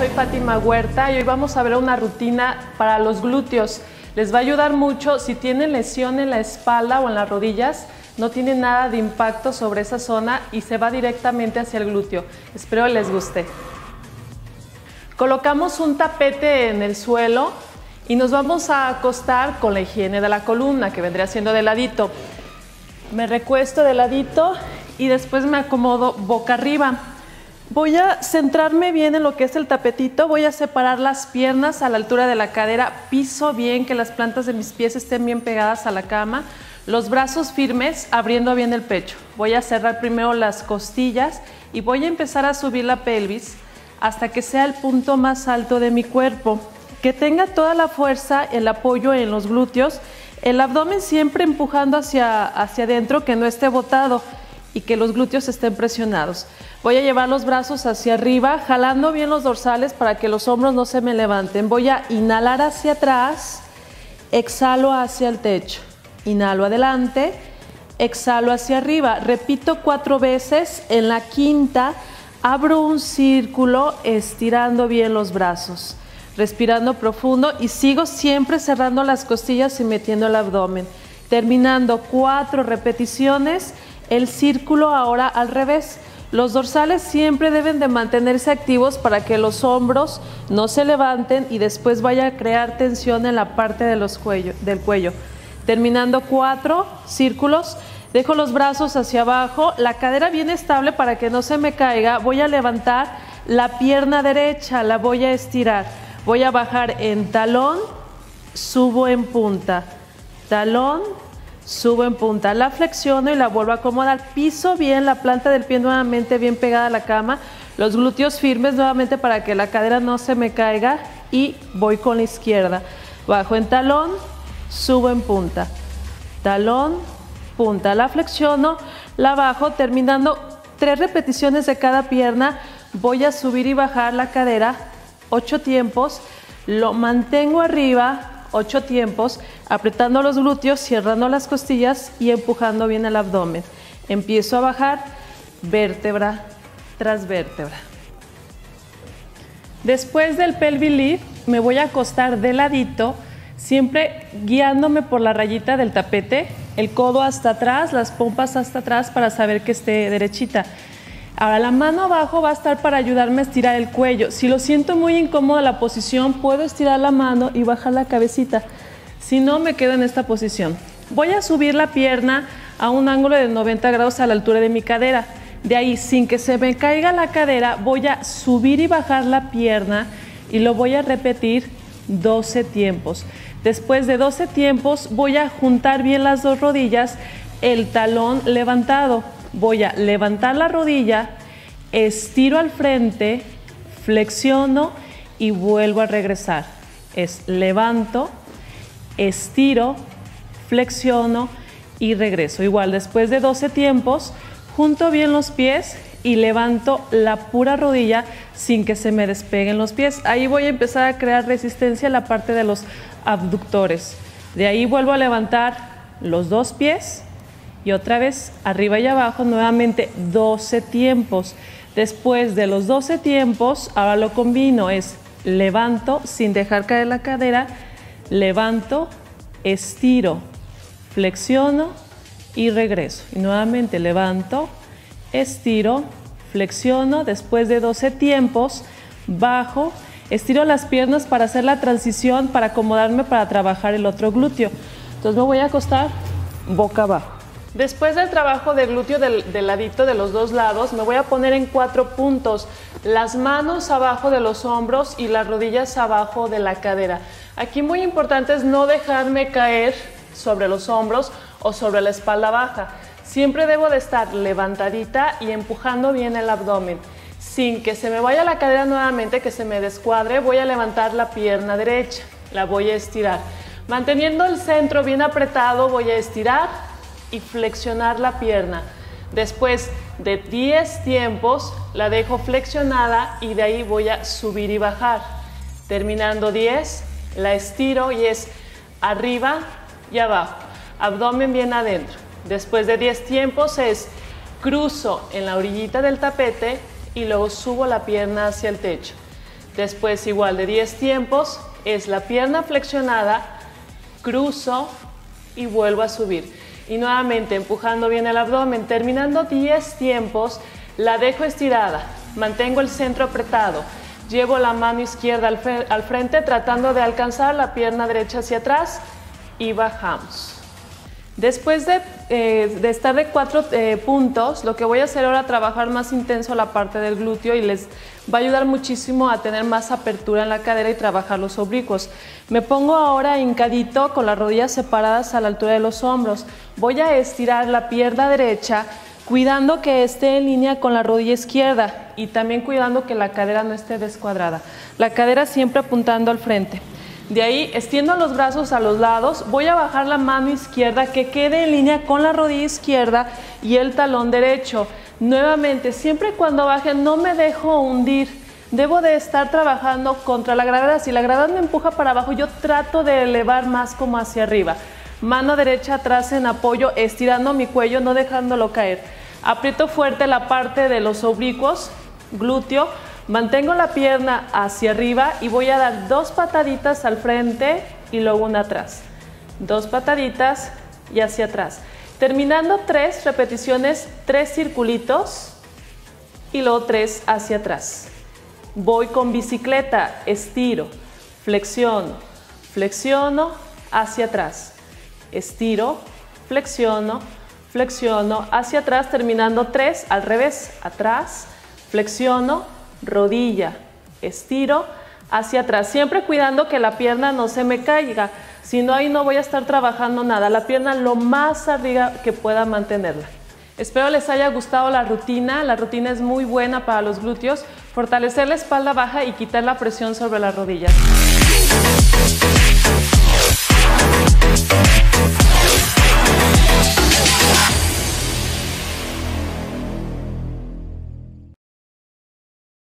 soy Fátima Huerta y hoy vamos a ver una rutina para los glúteos. Les va a ayudar mucho si tienen lesión en la espalda o en las rodillas, no tiene nada de impacto sobre esa zona y se va directamente hacia el glúteo. Espero les guste. Colocamos un tapete en el suelo y nos vamos a acostar con la higiene de la columna, que vendría siendo de ladito. Me recuesto de ladito y después me acomodo boca arriba. Voy a centrarme bien en lo que es el tapetito, voy a separar las piernas a la altura de la cadera, piso bien, que las plantas de mis pies estén bien pegadas a la cama, los brazos firmes, abriendo bien el pecho. Voy a cerrar primero las costillas y voy a empezar a subir la pelvis hasta que sea el punto más alto de mi cuerpo. Que tenga toda la fuerza, el apoyo en los glúteos, el abdomen siempre empujando hacia, hacia adentro, que no esté botado y que los glúteos estén presionados. Voy a llevar los brazos hacia arriba, jalando bien los dorsales para que los hombros no se me levanten. Voy a inhalar hacia atrás, exhalo hacia el techo. Inhalo adelante, exhalo hacia arriba. Repito cuatro veces. En la quinta, abro un círculo estirando bien los brazos. Respirando profundo y sigo siempre cerrando las costillas y metiendo el abdomen. Terminando cuatro repeticiones el círculo ahora al revés. Los dorsales siempre deben de mantenerse activos para que los hombros no se levanten y después vaya a crear tensión en la parte de los del cuello. Terminando cuatro círculos, dejo los brazos hacia abajo, la cadera bien estable para que no se me caiga. Voy a levantar la pierna derecha, la voy a estirar. Voy a bajar en talón, subo en punta. Talón, Subo en punta, la flexiono y la vuelvo a acomodar. Piso bien la planta del pie nuevamente bien pegada a la cama. Los glúteos firmes nuevamente para que la cadera no se me caiga. Y voy con la izquierda. Bajo en talón, subo en punta. Talón, punta. La flexiono, la bajo, terminando tres repeticiones de cada pierna. Voy a subir y bajar la cadera, ocho tiempos. Lo mantengo arriba, ocho tiempos, apretando los glúteos, cerrando las costillas y empujando bien el abdomen. Empiezo a bajar vértebra tras vértebra. Después del pelvic lift me voy a acostar de ladito, siempre guiándome por la rayita del tapete, el codo hasta atrás, las pompas hasta atrás para saber que esté derechita. Ahora la mano abajo va a estar para ayudarme a estirar el cuello. Si lo siento muy incómoda la posición, puedo estirar la mano y bajar la cabecita. Si no, me quedo en esta posición. Voy a subir la pierna a un ángulo de 90 grados a la altura de mi cadera. De ahí, sin que se me caiga la cadera, voy a subir y bajar la pierna y lo voy a repetir 12 tiempos. Después de 12 tiempos, voy a juntar bien las dos rodillas, el talón levantado voy a levantar la rodilla, estiro al frente, flexiono y vuelvo a regresar. Es levanto, estiro, flexiono y regreso. Igual después de 12 tiempos, junto bien los pies y levanto la pura rodilla sin que se me despeguen los pies. Ahí voy a empezar a crear resistencia en la parte de los abductores. De ahí vuelvo a levantar los dos pies y otra vez arriba y abajo nuevamente 12 tiempos. Después de los 12 tiempos, ahora lo combino, es levanto sin dejar caer la cadera, levanto, estiro, flexiono y regreso. Y nuevamente levanto, estiro, flexiono, después de 12 tiempos, bajo, estiro las piernas para hacer la transición, para acomodarme para trabajar el otro glúteo. Entonces me voy a acostar boca abajo. Después del trabajo de glúteo del, ladito de los dos lados, me voy a poner en cuatro puntos. Las manos abajo de los hombros y las rodillas abajo de la cadera. Aquí muy importante es no dejarme caer sobre los hombros o sobre la espalda baja. Siempre debo de estar levantadita y empujando bien el abdomen. Sin que se me vaya la cadera nuevamente, que se me descuadre, voy a levantar la pierna derecha. La voy a estirar. Manteniendo el centro bien apretado, voy a estirar y flexionar la pierna. Después de 10 tiempos la dejo flexionada y de ahí voy a subir y bajar. Terminando 10, la estiro y es arriba y abajo. Abdomen bien adentro. Después de 10 tiempos es cruzo en la orillita del tapete y luego subo la pierna hacia el techo. Después igual de 10 tiempos es la pierna flexionada, cruzo y vuelvo a subir. Y nuevamente empujando bien el abdomen, terminando 10 tiempos, la dejo estirada, mantengo el centro apretado, llevo la mano izquierda al, frente tratando de alcanzar la pierna derecha hacia atrás y bajamos. Después de, eh, estar de cuatro eh, puntos, lo que voy a hacer ahora es trabajar más intenso la parte del glúteo y les va a ayudar muchísimo a tener más apertura en la cadera y trabajar los oblicuos. Me pongo ahora hincadito con las rodillas separadas a la altura de los hombros. Voy a estirar la pierna derecha cuidando que esté en línea con la rodilla izquierda y también cuidando que la cadera no esté descuadrada. La cadera siempre apuntando al frente. De ahí extiendo los brazos a los lados, voy a bajar la mano izquierda que quede en línea con la rodilla izquierda y el talón derecho. Nuevamente, siempre cuando baje no me dejo hundir. Debo de estar trabajando contra la gravedad. Si la gravedad me empuja para abajo, yo trato de elevar más como hacia arriba. Mano derecha atrás en apoyo, estirando mi cuello, no dejándolo caer. Aprieto fuerte la parte de los oblicuos, glúteo, Mantengo la pierna hacia arriba y voy a dar dos pataditas al frente y luego una atrás. Dos pataditas y hacia atrás. Terminando tres repeticiones, tres circulitos y luego tres hacia atrás. Voy con bicicleta, estiro, flexiono, flexiono, hacia atrás. Estiro, flexiono, flexiono, hacia atrás, terminando tres, al revés, atrás, flexiono, rodilla, estiro hacia atrás, siempre cuidando que la pierna no se me caiga, si no ahí no voy a estar trabajando nada, la pierna lo más arriba que pueda mantenerla. Espero les haya gustado la rutina, la rutina es muy buena para los glúteos, fortalecer la espalda baja y quitar la presión sobre las rodillas.